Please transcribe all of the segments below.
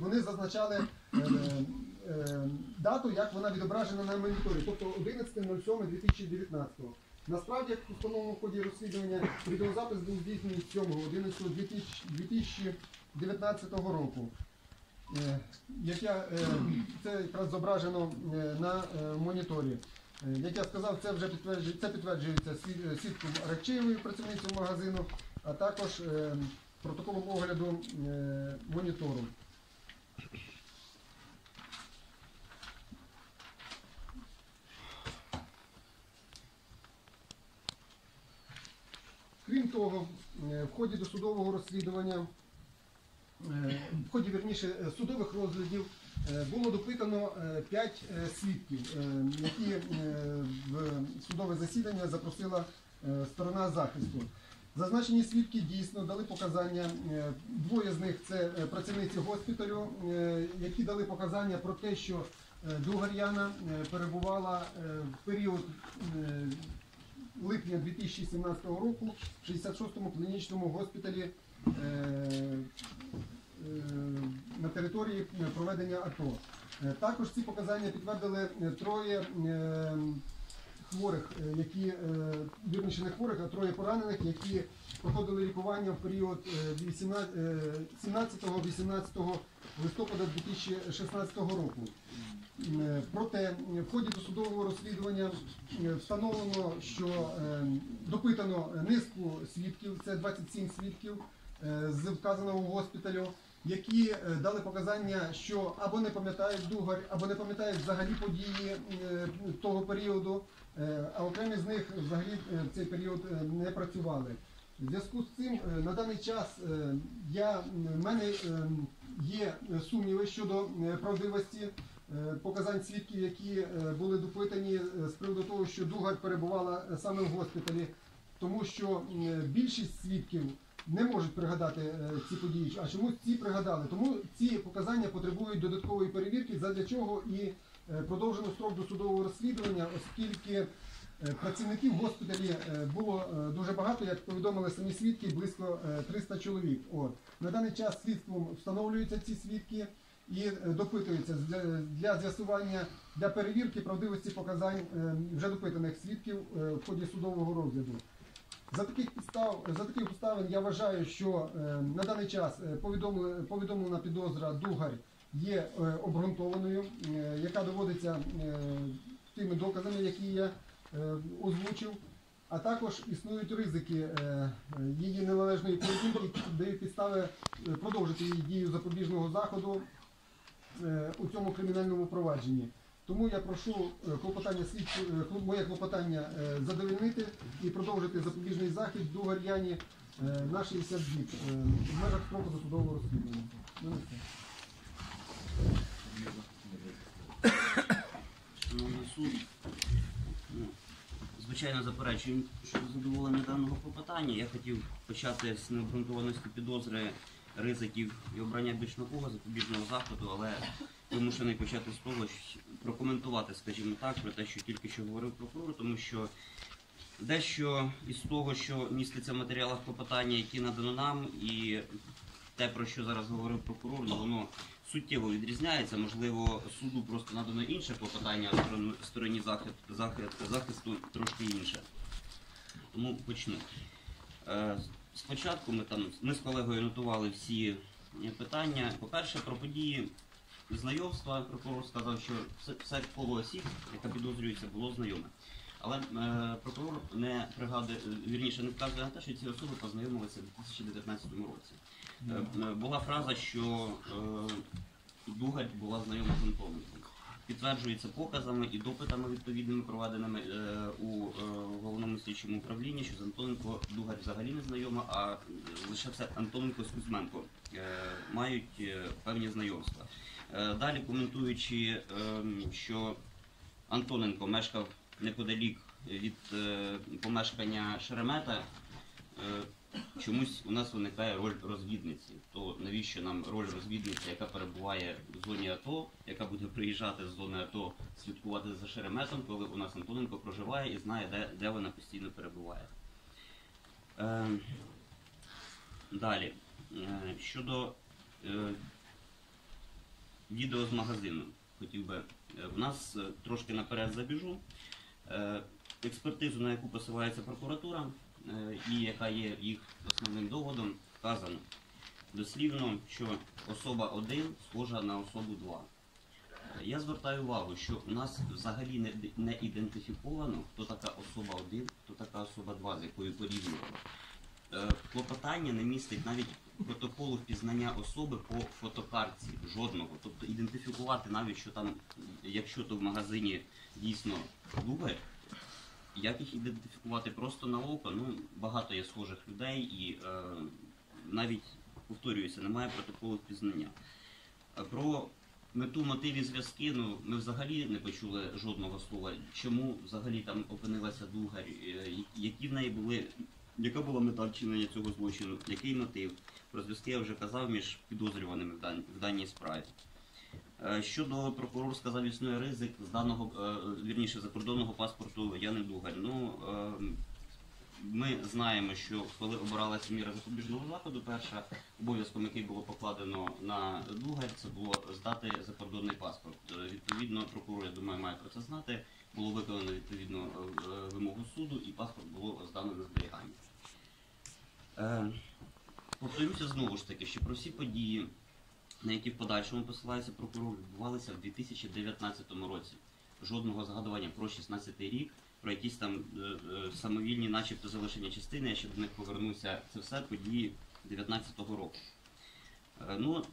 вони зазначали е, е, дату, як вона відображена на моніторі, тобто 11.07.2019. Насправді, як в ході розслідування, відеозапис був здійснений 7.11.2019 року. Е, Як я, це якраз зображено на моніторі. Як я сказав, це вже підтверджує, це підтверджується свідком Речеєвою, працівницею магазину, а також протоколом огляду монітору. Крім того, е, в ході досудового розслідування, е, в ході вірніше е, судових розглядів було допитано 5 свідків, які в судове засідання запросила сторона захисту. Зазначені свідки дійсно дали показання. е, Двоє з них це е, працівниці госпіталю, е, які дали показання про те, що Дугар'яна перебувала в період липня 2017 року в 66-му клінічному госпіталі на території проведення АТО. Також ці показання підтвердили троє хворих, е, які е, вірніше не хворих, а троє поранених, які проходили лікування в період е, 18 е, 17-18 листопада 2016 року. Проте в ході досудового розслідування встановлено, що допитано низку свідків, це 27 свідків з вказаного госпіталю, які е, дали показання, що або не пам'ятають Дугар, або не пам'ятають взагалі події е, того періоду, е, а окремі з них взагалі в цей період не працювали. В зв'язку з цим на даний час в мене є сумніви щодо правдивості показань свідків, які були допитані з приводу того, що Дугар перебувала саме в госпіталі, тому що більшість свідків не можуть пригадати е, ці події. А чомусь ці пригадали? Тому ці показання потребують додаткової перевірки, задля чого і е, продовжено строк досудового розслідування, оскільки Е, Працівників госпіталі було дуже багато, як повідомили самі свідки, близько е, 300 чоловік. От. На даний час слідством встановлюються ці свідки і допитуються для, з'ясування, для перевірки правдивості показань вже допитаних свідків в ході судового розгляду. За таких підстав, за таких обставин я вважаю, що е, на даний час е, повідомлена підозра Дугар є е, обґрунтованою, яка доводиться тими доказами, які я озвучив. А також існують ризики її неналежної поведінки, дають підстави продовжити її дію запобіжного заходу у цьому кримінальному провадженні. Тому я прошу е, клопотання е, моє клопотання е, задовольнити і продовжити запобіжний захід до Гар'яні на 60 діб е, в межах строку досудового розслідування. Ну, звичайно, заперечую щодо задоволення даного клопотання. Я хотів почати з необґрунтованості підозри ризиків і обрання більш нового запобіжного заходу, але вимушений почати з того, прокоментувати, скажімо так, про те, що тільки що говорив прокурор, тому що дещо із того, що міститься в матеріалах клопотання, які надано нам, і те, про що зараз говорив прокурор, ну, воно суттєво відрізняється. Можливо, суду просто надано інше клопотання, а стороні захист, захист, захисту трошки інше. Тому почну. Спочатку ми там ми з колегою нотували всі питання. По-перше, про події знайомства. Прокурор сказав, що все, все коло осіб, яка підозрюється, було знайоме. Але е, прокурор не пригадує, е, вірніше не вказує на те, що ці особи познайомилися у 2019 році. Е, е, Була фраза, що е, Дугаль була знайома з Антоновим. Підтверджується показами і допитами відповідними проведеними е, у е, головному слідчому управлінні, що з Антоненко Дугаль взагалі не знайома, а е, лише все Антоненко з Кузьменко мають певні знайомства. Далі коментуючи, що Антоненко мешкав неподалік від помешкання Шеремета, чомусь у нас виникає роль розвідниці. То навіщо нам роль розвідниці, яка перебуває в зоні АТО, яка буде приїжджати з зони АТО слідкувати за Шереметом, коли у нас Антоненко проживає і знає, де, де вона постійно перебуває. Е, далі. Е, щодо е, відео з магазину. Хотів би. Е, В нас е, трошки наперед забіжу. Е, Експертизу, на яку посилається прокуратура, е, і яка є їх основним доводом, вказано дослівно, що особа 1 схожа на особу 2. Я звертаю увагу, що у нас взагалі не, не ідентифіковано, хто така особа 1, хто така особа 2, з якою порівнювати. Е, Клопотання не містить навіть протоколу впізнання особи по фотокартці жодного. Тобто ідентифікувати навіть, що там, якщо то в магазині дійсно дуги, як їх ідентифікувати просто на око, ну багато є схожих людей і е, навіть повторююся, немає протоколу впізнання. Про мету мотиві зв'язки, ну ми взагалі не почули жодного слова. Чому взагалі там опинилася Дугар, е, які в неї були, яка була мета вчинення цього злочину, який мотив? Про зв'язки я вже казав між підозрюваними в дан- в даній справі. Е, Щодо прокурор сказав, існує ризик з даного, е, вірніше, закордонного паспорту Яни Дугаль. Ну, е, ми знаємо, що коли обиралася міра запобіжного заходу, перша обов'язком, який було покладено на Дугаль, це було здати закордонний паспорт. Відповідно, прокурор, я думаю, має про це знати. Було виконано відповідно вимогу суду, і паспорт було здано на зберігання. Повторюся знову ж таки, що про всі події, на які в подальшому посилається прокурор, відбувалися в 2019 році. Жодного згадування про 16 рік, про якісь там е, е, самовільні, начебто залишення частини, я ще до них повернуся. Це все події 2019 року. Е, Ну,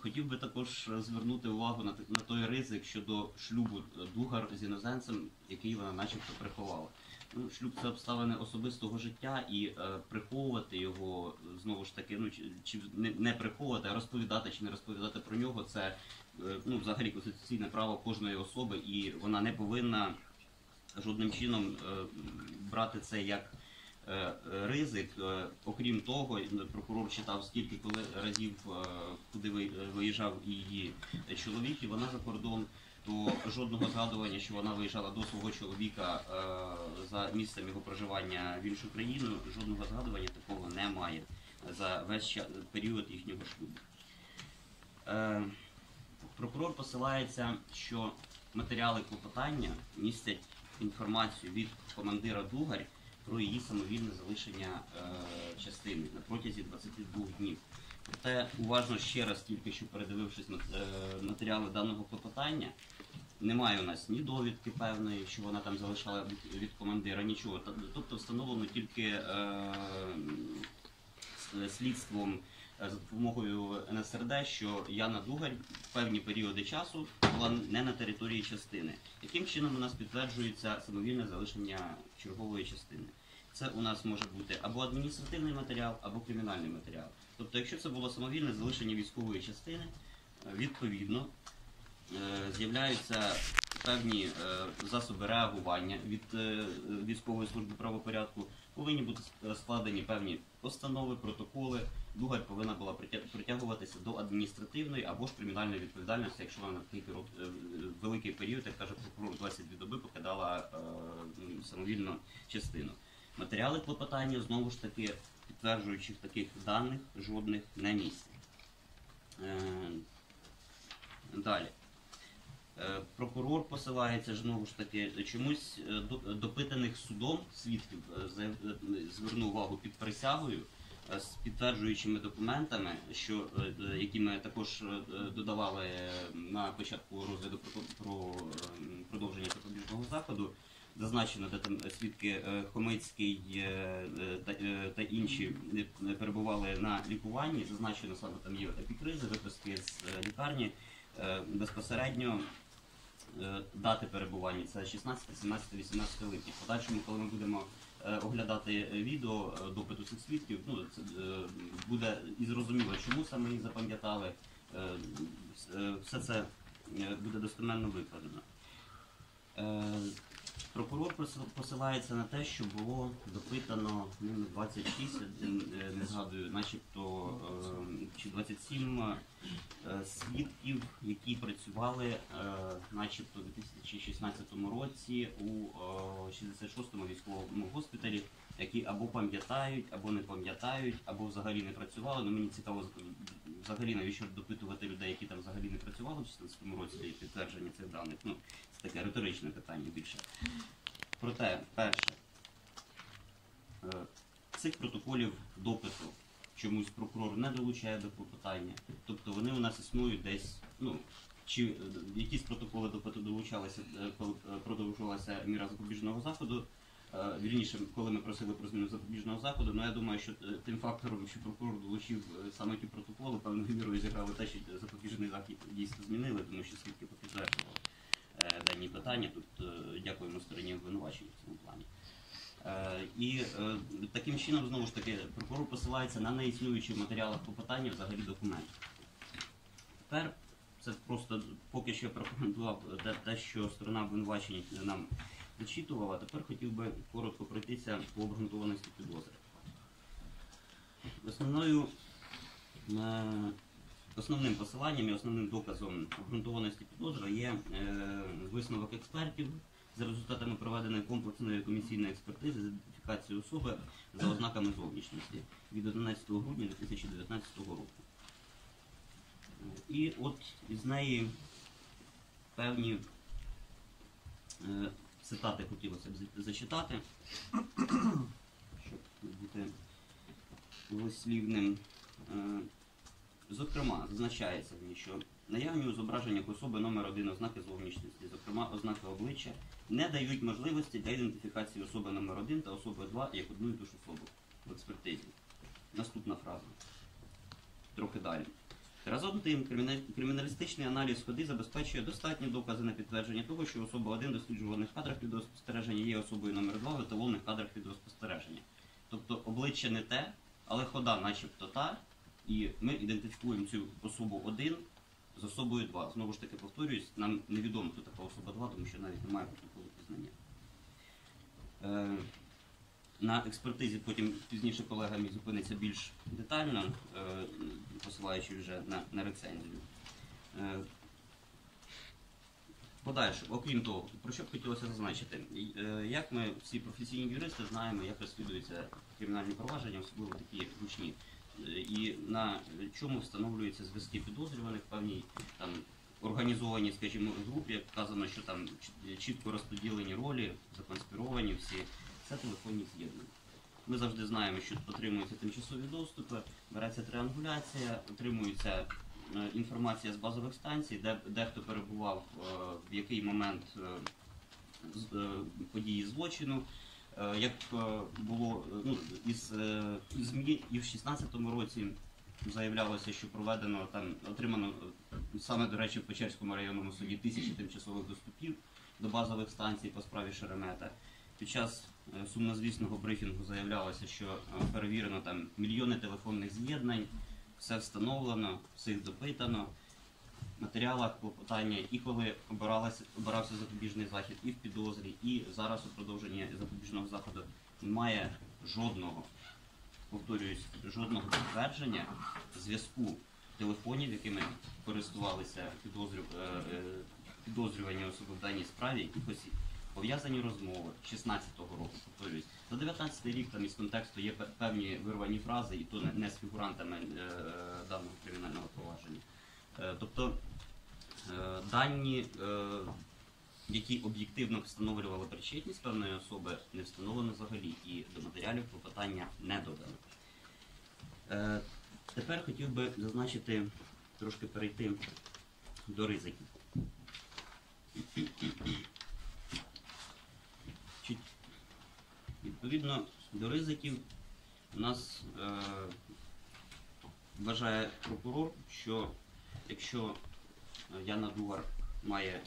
хотів би також звернути увагу на, на той ризик щодо шлюбу Дугар з іноземцем, який вона начебто приховала. Ну, шлюб це обставини особистого життя і е, приховувати його знову ж таки, ну чи, чи не, не приховувати, а розповідати чи не розповідати про нього, це е, ну, взагалі конституційне право кожної особи, і вона не повинна жодним чином е, брати це як е, ризик. Е, Окрім того, прокурор читав скільки коли разів е, куди ви- виїжджав її чоловік, і вона за кордон. То жодного згадування, що вона виїжджала до свого чоловіка е, за місцем його проживання в іншу країну, жодного згадування такого немає за весь період їхнього шлюбу. Е, прокурор посилається, що матеріали клопотання містять інформацію від командира Дугарь про її самовільне залишення е, частини на протязі 22 днів. Проте уважно ще раз, тільки що передивившись мат- матеріали даного клопотання, немає у нас ні довідки певної, що вона там залишала від, командира, нічого. Тобто встановлено тільки е, слідством е, за допомогою НСРД, що Яна Дугарь в певні періоди часу була не на території частини. Яким чином у нас підтверджується самовільне залишення чергової частини? Це у нас може бути або адміністративний матеріал, або кримінальний матеріал. Тобто, якщо це було самовільне залишення військової частини, е, відповідно е, з'являються певні е, засоби реагування від е, військової служби правопорядку, повинні бути е, складені певні постанови, протоколи. Дугаль повинна була притягуватися до адміністративної або ж кримінальної відповідальності, якщо вона на такий е, великий період, як каже прокурор, 22 доби покидала е, м, самовільно частину. Матеріали клопотання знову ж таки підтверджуючих таких даних жодних не. Е, Далі. Е, Прокурор посилається знову ж таки чомусь е, до- допитаних судом свідків е, звернув увагу під присягою з підтверджуючими документами, що які ми також додавали на початку розгляду про, про продовження запобіжного заходу. Зазначено, де там свідки Хомицький та, інші перебували на лікуванні. Зазначено саме там є епікризи, виписки з лікарні. Безпосередньо дати перебування це 16, 17, 18 липня. В подальшому, коли ми будемо е, оглядати е, відео е, допиту цих свідків, ну це е, буде і зрозуміло, чому саме їх запам'ятали. Е, е, Все це е, буде достеменно викладено. Прокурор посил- посилається на те, що було допитано ну, 26, е, не згадую, начебто е, чи 27 е, свідків, які працювали, начебто у 2016 році у е, 66-му військовому госпіталі, які або пам'ятають, або не пам'ятають, або взагалі не працювали. Ну мені цікаво взагалі навіщо допитувати людей, які там взагалі не працювали в 2016 році для підтвердження цих даних. Ну, це таке риторичне питання більше. Проте, перше, е, цих протоколів допиту чомусь прокурор не долучає до клопотання. Тобто вони у нас існують десь, ну, чи е, якісь протоколи допиту долучалися, е, коли продовжувалася міра запобіжного заходу. Е, Вірніше, коли ми просили про зміну запобіжного заходу, ну я думаю, що е, тим фактором, що прокурор долучив е, саме ті протоколи, певною мірою зіграли те, що запобіжний захід дійсно змінили, тому що свідки підтверджували дані питання. Тут дякуємо стороні обвинувачення в цьому плані. І таким чином, знову ж таки, прокурор посилається на неіснуючі в матеріалах клопотання взагалі документи. Тепер це просто поки що прокоментував те, що сторона обвинувачення нам зачитувала. Тепер хотів би коротко пройтися по обґрунтованості підозри. Основною е, Основним посиланням і основним доказом обґрунтованості підозри є е, висновок експертів за результатами проведеної комплексної комісійної експертизи з ідентифікації особи за ознаками зовнішності від 11 грудня 2019 року. І от із неї певні е, цитати хотілося б зачитати, щоб бути вислівним. Е, Зокрема, зазначається що наявні у зображеннях особи номер один ознаки зовнішності, зокрема ознаки обличчя, не дають можливості для ідентифікації особи номер один та особи 2 як одну і ту ж особу в експертизі. Наступна фраза. Трохи далі. Разом тим, криміналістичний аналіз ходи забезпечує достатні докази на підтвердження того, що особа 1 в досліджуваних кадрах відеоспостереження є особою номер 2 в еталонних кадрах відеоспостереження. Тобто обличчя не те, але хода начебто та, і ми ідентифікуємо цю особу 1 з особою 2. Знову ж таки повторююсь, нам невідомо, хто така особа 2, тому що навіть немає протоколу пізнання. На експертизі потім пізніше колега мій зупиниться більш детально, е, посилаючи вже на, на рецензію. Е, Подальше, окрім того, про що б хотілося зазначити, е, як ми всі професійні юристи знаємо, як розслідуються кримінальні провадження, особливо такі гучні, Е, і на чому встановлюються зв'язки підозрюваних в певній там організованій, скажімо, групі, як вказано, що там чітко розподілені ролі, законспіровані всі, це телефонні з'єднання. Ми завжди знаємо, що отримуються тимчасові доступи, береться триангуляція, отримується е, інформація з базових станцій, де дехто перебував е, в який момент е, події злочину. Як було ну, із, ЗМІ і в 16-му році заявлялося, що проведено там отримано саме до речі в Печерському районному суді тисячі тимчасових доступів до базових станцій по справі Шеремета. Під час сумнозвісного брифінгу заявлялося, що е, перевірено там мільйони телефонних з'єднань, все встановлено, всіх допитано. В матеріалах клопотання, і коли обирався запобіжний захід, і в підозрі, і зараз у продовженні запобіжного заходу немає жодного, повторююсь, жодного підтвердження зв'язку телефонів, якими користувалися е, е, підозрювані особи в даній справі, якихось пов'язані розмови 16-го року, повторююсь. За 19-й рік там із контексту є певні вирвані фрази, і то не, з фігурантами е, даного кримінального провадження. Е, Тобто е, дані, які об'єктивно встановлювали причетність певної особи, не встановлено взагалі і до матеріалів клопотання не додано. Тепер хотів би зазначити, трошки перейти до ризиків. Чи- Відповідно до ризиків у нас е, вважає прокурор, що якщо е, Яна має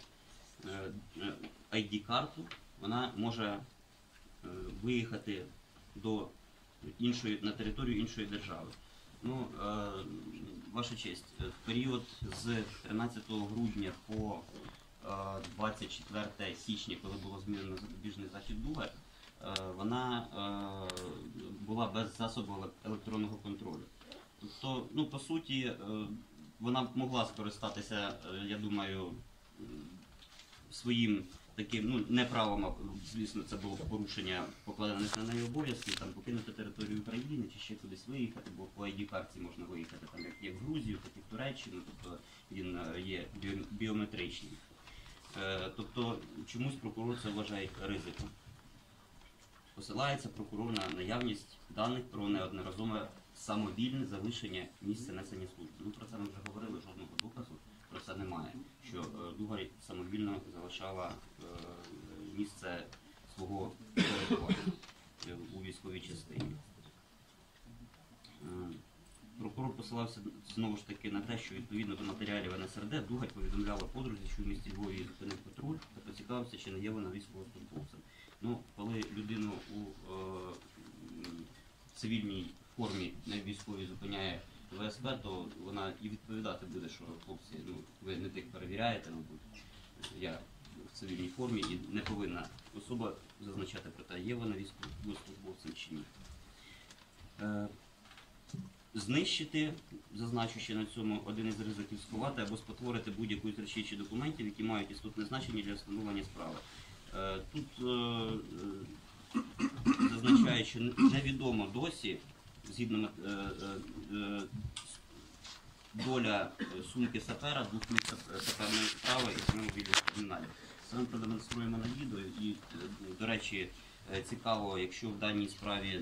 е, е, ID-карту, вона може е, виїхати до іншої на територію іншої держави. Ну, е, ваша честь, е, в період з 13 грудня по е, 24 січня, коли було змінено запобіжний захід Дугар, е, вона е, була без засобу електронного контролю. Тобто, ну, по суті, е, вона могла скористатися, е, я думаю, своїм таким ну, неправом, а, звісно, це було порушення покладених на неї обов'язків, там покинути територію України чи ще кудись виїхати, бо по id карті можна виїхати там як, як в Грузію, так і в Туреччину, тобто він е, є біо- біометричний. Е, тобто чомусь прокурор це вважає ризиком. Посилається прокурор на наявність даних про неодноразове самовільне залишення місця несення служби. Ну про це ми вже говорили, жодного доказу про це немає. Що е, Дугарь самовільно залишала е, місце свого перебування е, у військовій частині. Прокурор посилався знову ж таки на те, що відповідно до матеріалів НСРД Дугать повідомляла подрузі, що в місті Львові зупинив патруль та поцікавився, чи не є вона військовослужбовцем. Ну, коли людину у е, цивільній формі не військовій зупиняє ВСП, то вона і відповідати буде, що хлопці, ну ви не тих перевіряєте, мабуть. Я в цивільній формі і не повинна особа зазначати про те, є вона військовослужбовцем чи ні. Е, знищити, зазначу ще на цьому, один із ризиків сховати або спотворити будь-яку з речей чи документів, які мають істотне значення для встановлення справи. Е, Тут е, е, зазначає, що невідомо досі, згідно доля сумки сапера, двох саперної справи і семи мобільних криміналів. Це ми продемонструємо на відео і, до речі, цікаво, якщо в даній справі,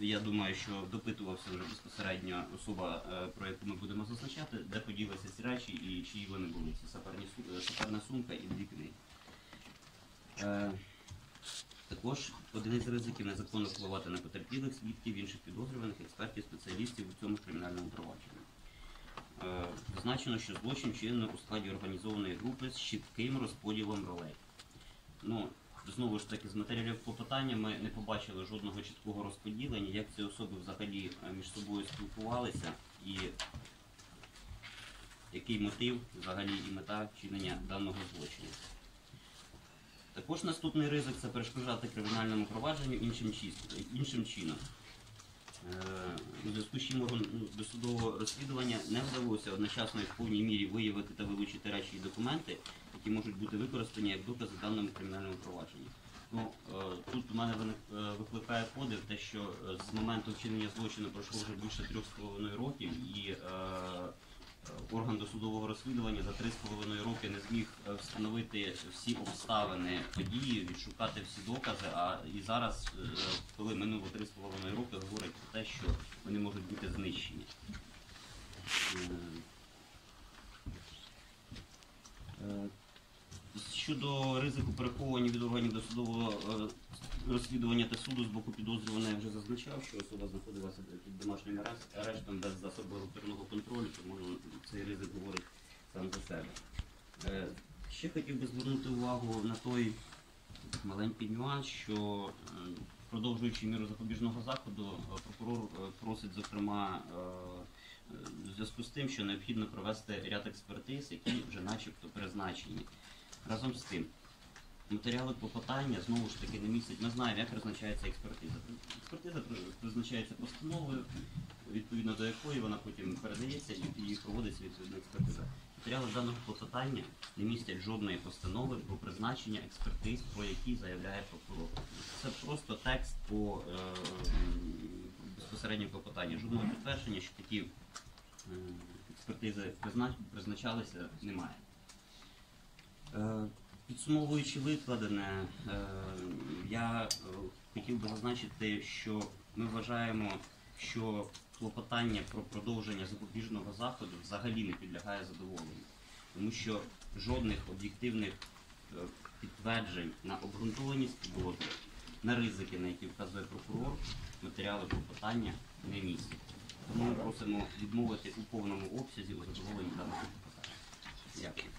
я, думаю, що допитувався вже безпосередньо особа, про яку ми будемо зазначати, де поділися ці речі і чиї вони були, ці саперні, е, саперна сумка і дві книги. Е, Також один із ризиків незаконно впливати на потерпілих, свідків, інших підозрюваних, експертів, спеціалістів у цьому кримінальному провадженні. Е, Зазначено, що злочин чинено у складі організованої групи з чітким розподілом ролей. Ну, знову ж таки, з матеріалів клопотання ми не побачили жодного чіткого розподілення, як ці особи взагалі е, між собою спілкувалися і який мотив взагалі і мета вчинення даного злочину. Також наступний ризик це перешкоджати кримінальному провадженню іншим, чином. Е, У зв'язку з чим орган ну, досудового розслідування не вдалося одночасно і в повній мірі виявити та вилучити речі і документи, які можуть бути використані як докази даному кримінальному провадженні. Ну, е, тут у мене е, викликає подив те, що з моменту вчинення злочину пройшло вже більше трьох з половиною років, і орган досудового розслідування за три з половиною роки не зміг е, встановити всі обставини події, відшукати всі докази. А і зараз, е, коли минуло три з половиною роки, говорить про те, що вони можуть бути знищені. Щодо ризику переховування від органів досудового е, розслідування та суду з боку підозрюваного я вже зазначав, що особа знаходилася під домашнім арештом без засобу електронного контролю, тому цей ризик говорить сам за себе. Е, Ще хотів би звернути увагу на той маленький нюанс, що е, продовжуючи міру запобіжного заходу, прокурор просить, зокрема, в зв'язку з тим, що необхідно провести ряд експертиз, які вже начебто призначені. Разом з тим, матеріали клопотання знову ж таки не містять. Ми знаємо, як призначається експертиза. Експертиза призначається постановою, відповідно до якої вона потім передається і, проводиться відповідна експертиза. Матеріали даного клопотання не містять жодної постанови про призначення експертиз, про які заявляє прокурор. Це просто текст по м, безпосередньо. Жодного підтвердження, що такі е, експертизи признач- призначалися, немає. Е, Підсумовуючи викладене, е, я е, хотів би зазначити, що ми вважаємо, що клопотання про продовження запобіжного заходу взагалі не підлягає задоволенню, тому що жодних об'єктивних підтверджень на обґрунтованість підозри, на ризики, на які вказує прокурор, матеріали клопотання не містять. Тому ми просимо відмовити у повному обсязі у задоволенні даного клопотання.